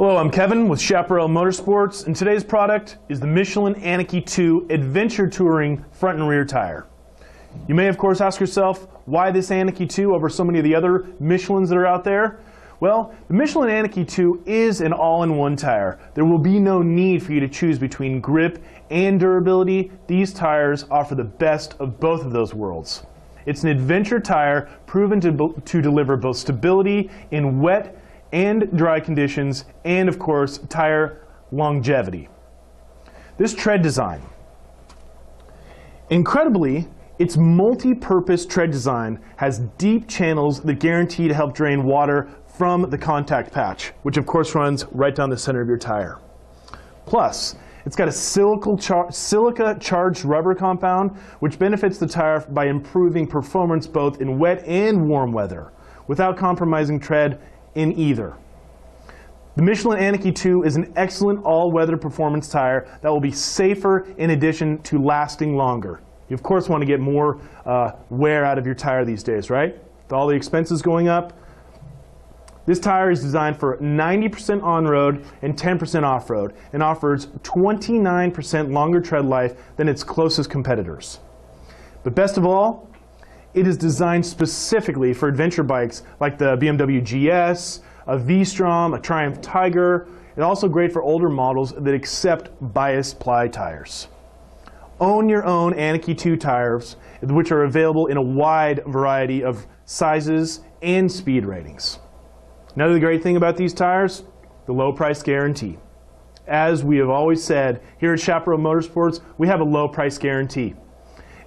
Hello, I'm Kevin with Chaparral Motorsports, and today's product is the Michelin Anakee 2 Adventure Touring front and rear tire. You may, of course, ask yourself, why this Anakee 2 over so many of the other Michelins that are out there? Well, the Michelin Anakee 2 is an all-in-one tire. There will be no need for you to choose between grip and durability. These tires offer the best of both of those worlds. It's an adventure tire proven to, to deliver both stability in wet and dry conditions, and of course, tire longevity. This tread design. Incredibly, its multi-purpose tread design has deep channels that guarantee to help drain water from the contact patch, which of course runs right down the center of your tire. Plus, it's got a silica charged rubber compound, which benefits the tire by improving performance both in wet and warm weather, without compromising tread in either. The Michelin Anakee 2 is an excellent all-weather performance tire that will be safer in addition to lasting longer. You of course want to get more uh, wear out of your tire these days, right? With all the expenses going up. This tire is designed for 90% on-road and 10% off-road and offers 29% longer tread life than its closest competitors. But best of all, it is designed specifically for adventure bikes like the BMW GS, a V-Strom, a Triumph Tiger. It's also great for older models that accept bias ply tires. Own your own Anakee 2 tires, which are available in a wide variety of sizes and speed ratings. Another great thing about these tires, the low price guarantee. As we have always said, here at Chaparral Motorsports, we have a low price guarantee.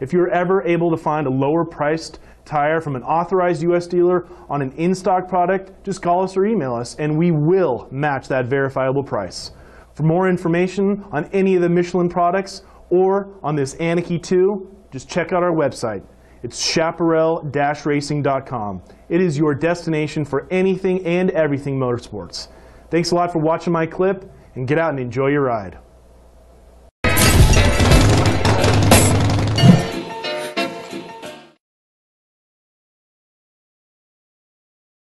If you're ever able to find a lower priced tire from an authorized U.S. dealer on an in-stock product, just call us or email us and we will match that verifiable price. For more information on any of the Michelin products or on this Anakee 2, just check out our website. It's chaparral-racing.com. It is your destination for anything and everything motorsports. Thanks a lot for watching my clip and get out and enjoy your ride.